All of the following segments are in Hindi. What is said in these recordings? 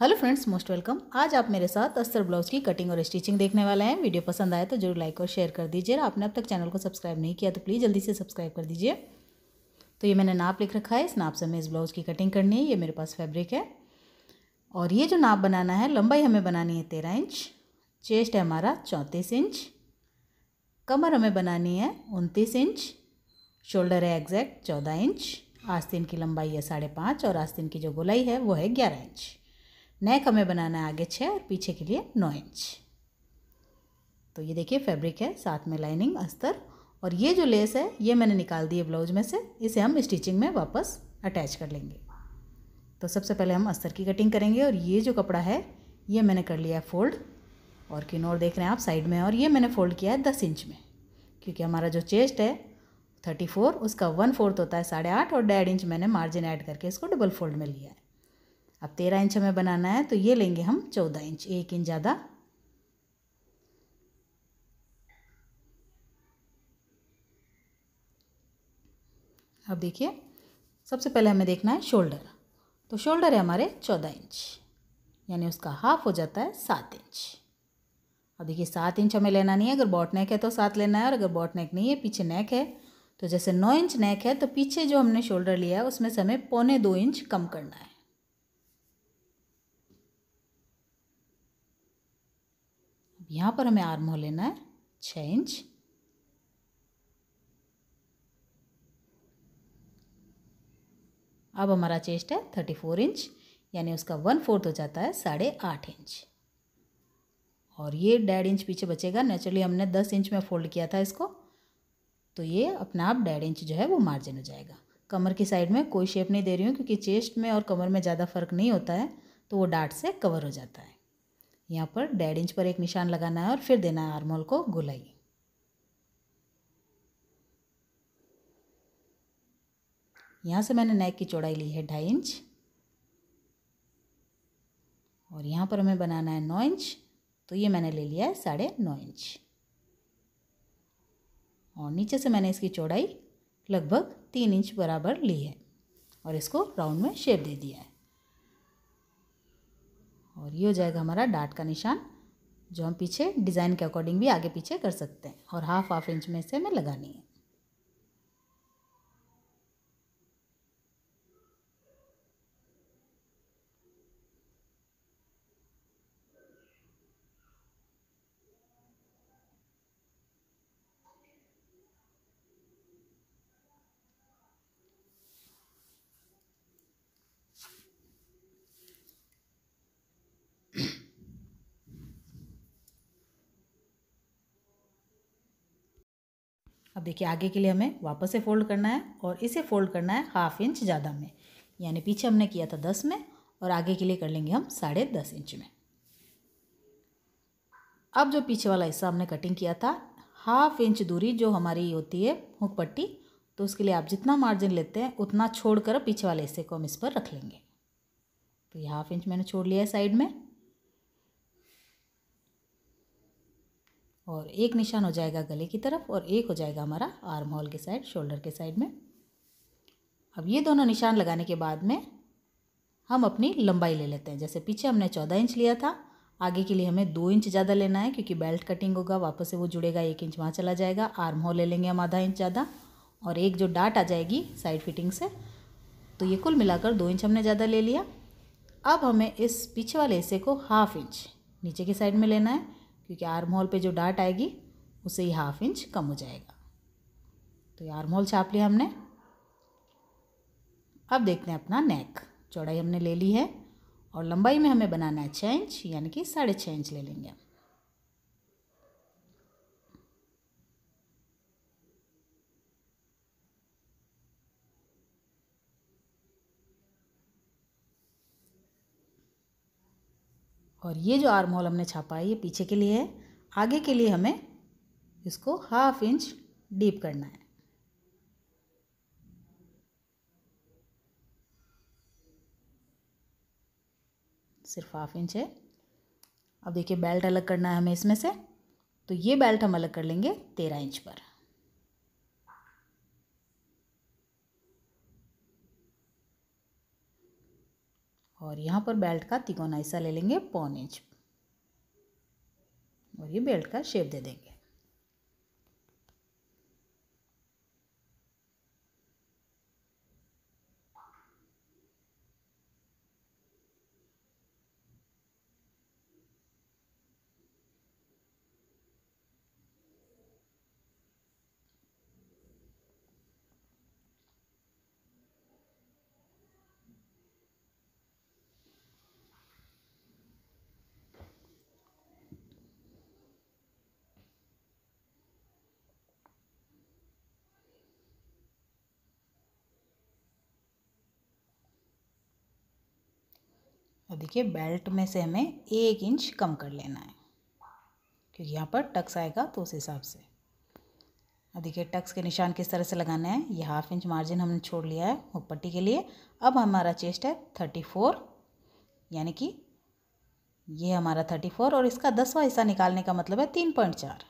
Hello friends, most welcome. आज आप मेरे साथ अस्तर ब्लाउज की कटिंग और स्टिचिंग देखने वाले हैं। वीडियो पसंद आए तो ज़रूर लाइक और शेयर कर दीजिए आपने अब तक चैनल को सब्सक्राइब नहीं किया तो प्लीज़ जल्दी से सब्सक्राइब कर दीजिए। तो ये मैंने नाप लिख रखा है, इस नाप से हमें इस ब्लाउज़ की कटिंग करनी है। ये मेरे पास फैब्रिक है। और ये जो नाप बनाना है, लंबाई हमें बनानी है तेरह इंच, चेस्ट है हमारा चौंतीस इंच, कमर हमें बनानी है उनतीस इंच, शोल्डर है एग्जैक्ट चौदह इंच, आस्तीन की लंबाई है साढ़े पाँच और आस्तीन की जो गोलाई है वो है ग्यारह इंच। नेक हमें बनाना है आगे छः और पीछे के लिए नौ इंच। तो ये देखिए फैब्रिक है, साथ में लाइनिंग अस्तर। और ये जो लेस है, ये मैंने निकाल दी है ब्लाउज में से, इसे हम स्टिचिंग में वापस अटैच कर लेंगे। तो सबसे पहले हम अस्तर की कटिंग करेंगे और ये जो कपड़ा है, ये मैंने कर लिया है फोल्ड और किनोर देख रहे हैं आप साइड में, और ये मैंने फोल्ड किया है दस इंच में। क्योंकि हमारा जो चेस्ट है थर्टी फोर उसका वन फोर्थ होता है साढ़े आठ, और डेढ़ इंच मैंने मार्जिन ऐड करके इसको डबल फोल्ड में लिया है। अब तेरह इंच हमें बनाना है तो ये लेंगे हम चौदह इंच, एक इंच ज़्यादा। अब देखिए, सबसे पहले हमें देखना है शोल्डर। तो शोल्डर है हमारे चौदह इंच, यानी उसका हाफ़ हो जाता है सात इंच। अब देखिए, सात इंच हमें लेना नहीं है, अगर बॉट नेक है तो सात लेना है, और अगर बॉट नेक नहीं है, पीछे नेक है। तो जैसे नौ इंच नेक है तो पीछे जो हमने शोल्डर लिया है, उसमें से हमें पौने दो इंच कम करना है। यहाँ पर हमें आर्म होल लेना है छः इंच अब हमारा चेस्ट है थर्टी फोर इंच यानी उसका वन फोर्थ हो जाता है साढ़े आठ इंच और ये डेढ़ इंच पीछे बचेगा नेचुरली हमने दस इंच में फोल्ड किया था इसको तो ये अपना आप डेढ़ इंच जो है वो मार्जिन हो जाएगा। कमर की साइड में कोई शेप नहीं दे रही हूँ, क्योंकि चेस्ट में और कमर में ज़्यादा फ़र्क नहीं होता है तो वो डार्ट से कवर हो जाता है। यहाँ पर डेढ़ इंच पर एक निशान लगाना है और फिर देना है आर्मोल को गोलाई। यहाँ से मैंने नेक की चौड़ाई ली है ढाई इंच। और यहाँ पर हमें बनाना है नौ इंच तो ये मैंने ले लिया है साढ़े नौ इंच। और नीचे से मैंने इसकी चौड़ाई लगभग तीन इंच बराबर ली है और इसको राउंड में शेप दे दिया है। और ये हो जाएगा हमारा डाट का निशान, जो हम पीछे डिज़ाइन के अकॉर्डिंग भी आगे पीछे कर सकते हैं। और हाफ़ हाफ़ इंच में से हमें लगानी है। अब देखिए आगे के लिए हमें वापस से फोल्ड करना है और इसे फोल्ड करना है हाफ़ इंच ज़्यादा में। यानी पीछे हमने किया था दस में और आगे के लिए कर लेंगे हम साढ़े दस इंच में। अब जो पीछे वाला हिस्सा हमने कटिंग किया था, हाफ़ इंच दूरी जो हमारी होती है हुक पट्टी तो उसके लिए आप जितना मार्जिन लेते हैं, उतना छोड़कर पीछे वाले हिस्से को हम इस पर रख लेंगे। तो ये हाफ़ इंच मैंने छोड़ लिया है साइड में। और एक निशान हो जाएगा गले की तरफ़ और एक हो जाएगा हमारा आर्म होल के साइड शोल्डर के साइड में। अब ये दोनों निशान लगाने के बाद में हम अपनी लंबाई ले लेते हैं। जैसे पीछे हमने चौदह इंच लिया था, आगे के लिए हमें दो इंच ज़्यादा लेना है क्योंकि बेल्ट कटिंग होगा, वापस से वो जुड़ेगा, एक इंच वहाँ चला जाएगा आर्म होल ले लेंगे हम आधा इंच ज़्यादा और एक जो डाट आ जाएगी साइड फिटिंग से तो ये कुल मिलाकर दो इंच हमने ज़्यादा ले लिया। अब हमें इस पीछे वाले हिस्से को हाफ़ इंच नीचे की साइड में लेना है। क्योंकि आर्म होल पर जो डाट आएगी, उसे ही हाफ़ इंच कम हो जाएगा। तो ये आर्म होल छाप लिया हमने। अब देखते हैं अपना नेक चौड़ाई हमने ले ली है और लंबाई में हमें बनाना है छः इंच यानी कि साढ़े छः इंच ले लेंगे हम। और ये जो आर्म होल हमने छापा है, ये पीछे के लिए है। आगे के लिए हमें इसको हाफ़ इंच डीप करना है। सिर्फ़ हाफ़ इंच है। अब देखिए बेल्ट अलग करना है हमें इसमें से। तो ये बेल्ट हम अलग कर लेंगे तेरह इंच पर। और यहाँ पर बेल्ट का तिकोना हिस्सा ले लेंगे पौन इंच और ये बेल्ट का शेप दे देंगे। और देखिए बेल्ट में से हमें एक इंच कम कर लेना है। क्योंकि यहाँ पर टक्स आएगा तो उस हिसाब से। अब देखिए टक्स के निशान किस तरह से लगाना है? ये हाफ़ इंच मार्जिन हमने छोड़ लिया है हुक पट्टी के लिए। अब हमारा चेस्ट है थर्टी फोर यानी कि ये हमारा थर्टी फोर और इसका दसवां हिस्सा निकालने का मतलब है तीन पॉइंट चार।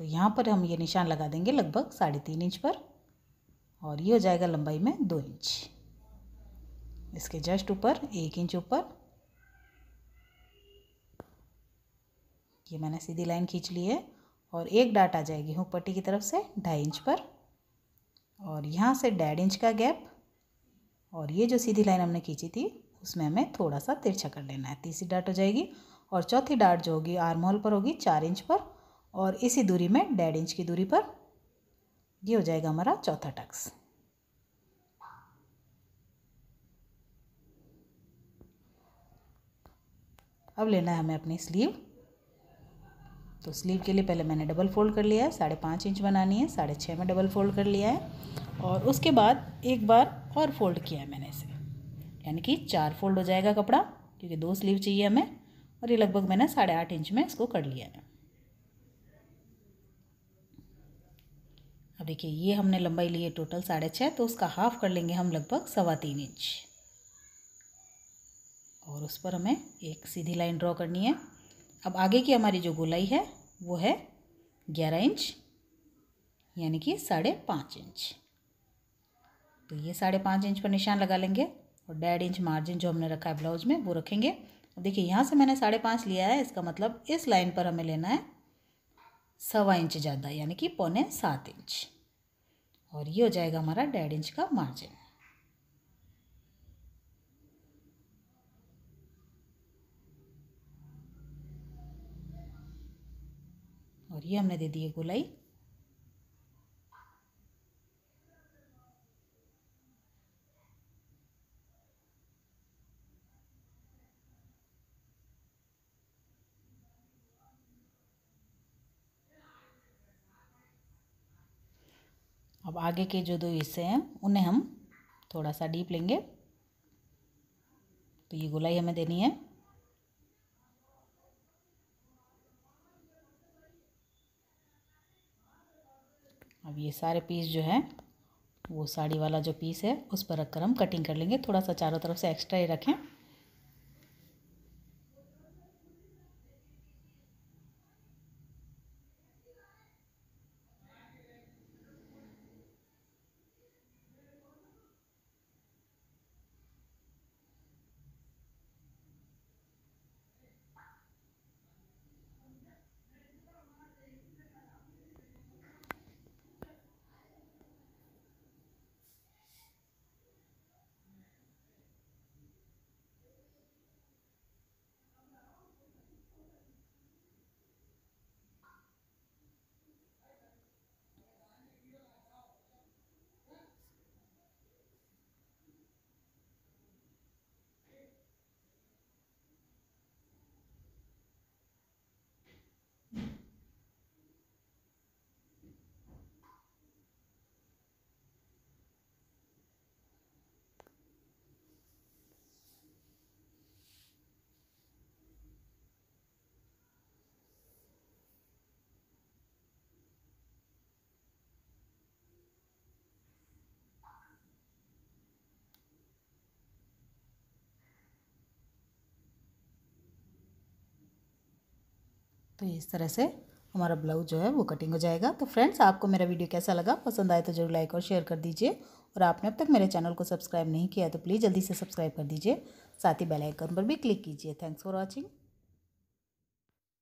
तो यहाँ पर हम ये निशान लगा देंगे लगभग साढ़े तीन इंच पर और ये हो जाएगा लंबाई में दो इंच इसके जस्ट ऊपर, एक इंच ऊपर। ये मैंने सीधी लाइन खींच ली है और एक डाट आ जाएगी हुक पट्टी की तरफ़ से ढाई इंच पर। और यहाँ से डेढ़ इंच का गैप। और ये जो सीधी लाइन हमने खींची थी, उसमें हमें थोड़ा सा तिरछा कर लेना है। तीसरी डाट हो जाएगी और चौथी डाट जो होगी आर्म होल पर होगी चार इंच पर और इसी दूरी में डेढ़ इंच की दूरी पर। ये हो जाएगा हमारा चौथा टक्स अब लेना है हमें अपनी स्लीव तो स्लीव के लिए पहले मैंने डबल फोल्ड कर लिया है, साढ़े पाँच इंच बनानी है, साढ़े छः में डबल फोल्ड कर लिया है और उसके बाद एक बार और फोल्ड किया है मैंने इसे। यानी कि चार फोल्ड हो जाएगा कपड़ा, क्योंकि दो स्लीव चाहिए हमें और ये लगभग मैंने साढ़े आठ इंच में इसको कर लिया है। अब देखिए, ये हमने लंबाई ली है टोटल साढ़े छः तो उसका हाफ़ कर लेंगे हम लगभग सवा तीन इंच उस पर हमें एक सीधी लाइन ड्रॉ करनी है। अब आगे की हमारी जो गोलाई है, वो है ग्यारह इंच, यानी कि साढ़े पाँच इंच। तो ये साढ़े पाँच इंच पर निशान लगा लेंगे और डेढ़ इंच मार्जिन जो हमने रखा है ब्लाउज में, वो रखेंगे। अब देखिए, यहाँ से मैंने साढ़े पाँच लिया है, इसका मतलब इस लाइन पर हमें लेना है सवा इंच ज़्यादा, यानी कि पौने सात इंच। और ये हो जाएगा हमारा डेढ़ इंच का मार्जिन। और हमने दे दी गोलाई। अब आगे के जो दो हिस्से हैं, उन्हें हम थोड़ा सा डीप लेंगे। तो ये गोलाई हमें देनी है। अब ये सारे पीस जो है, वो साड़ी वाला जो पीस है, उस पर रखकर हम कटिंग कर लेंगे। थोड़ा सा चारों तरफ़ से एक्स्ट्रा ही रखें। तो इस तरह से हमारा ब्लाउज जो है वो कटिंग हो जाएगा। तो फ्रेंड्स, आपको मेरा वीडियो कैसा लगा? पसंद आए तो ज़रूर लाइक और शेयर कर दीजिए। और आपने अब तक मेरे चैनल को सब्सक्राइब नहीं किया तो प्लीज़ जल्दी से सब्सक्राइब कर दीजिए। साथ ही बेल आइकन पर भी क्लिक कीजिए। Thanks for watching.